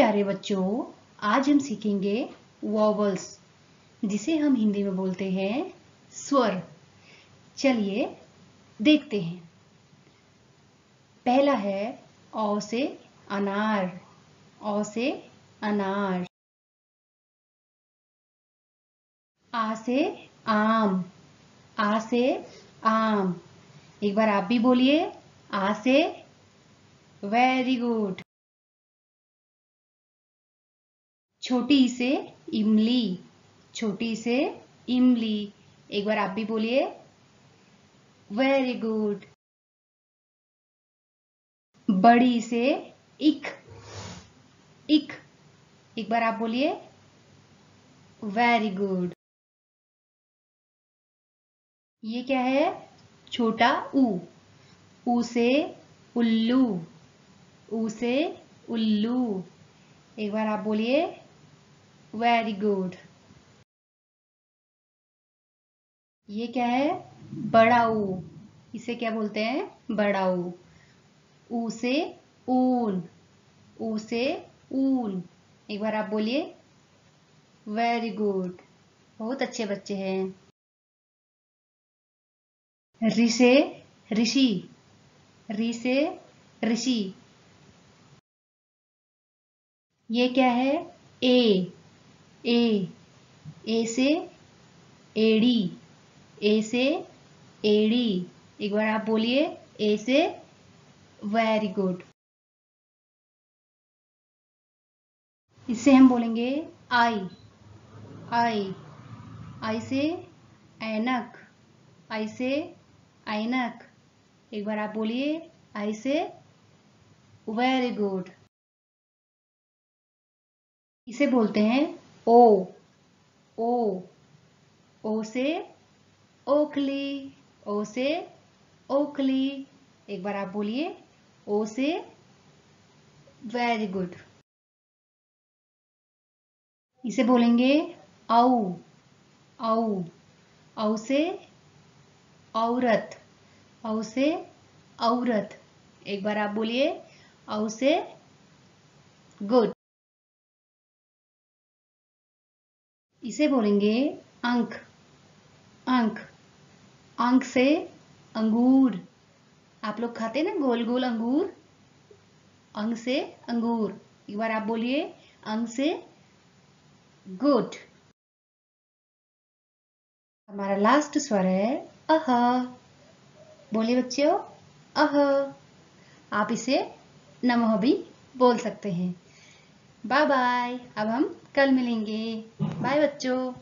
प्यारे बच्चों, आज हम सीखेंगे वॉवल्स जिसे हम हिंदी में बोलते हैं स्वर। चलिए देखते हैं। पहला है औ से अनार, औ से अनार। आ से आम, आ से आम। एक बार आप भी बोलिए, आ से वेरी गुड छोटी से इमली, छोटी से इमली। एक बार आप भी बोलिए। वेरी गुड बड़ी से इक इक। एक बार आप बोलिए। वेरी गुड ये क्या है? छोटा ऊ। ऊ से उल्लू। ऊ से उल्लू। एक बार आप बोलिए। Very good. ये क्या है? बड़ा ऊ इसे क्या बोलते हैं? बड़ा ऊ ऊ से ऊन। ऊ से ऊन। एक बार आप बोलिए। Very good. बहुत अच्छे बच्चे हैं। ऋ से ऋषि ऋ से ऋषि। ये क्या है? ए। ए ए से एड़ी ए से एड़ी एक बार आप बोलिए ए से वेरी गुड इससे हम बोलेंगे आई आई। आई से ऐनक, आई से ऐनक। एक बार आप बोलिए, आई से वेरी गुड इसे बोलते हैं ओ ओ ओ से ओखली ओ से ओखली एक बार आप बोलिए ओ से वेरी गुड इसे बोलेंगे औ औ औ से औरत औ से औरत। एक बार आप बोलिए औ से गुड इसे बोलेंगे अंक। अंक। अंक से अंगूर। आप लोग खाते ना गोल गोल अंगूर? अंग से अंगूर। एक बार आप बोलिए, अंग से गुड। हमारा लास्ट स्वर है अह। बोलिए बच्चों अह। आप इसे नमह भी बोल सकते हैं। बाय बाय अब हम कल मिलेंगे। बाय बच्चों।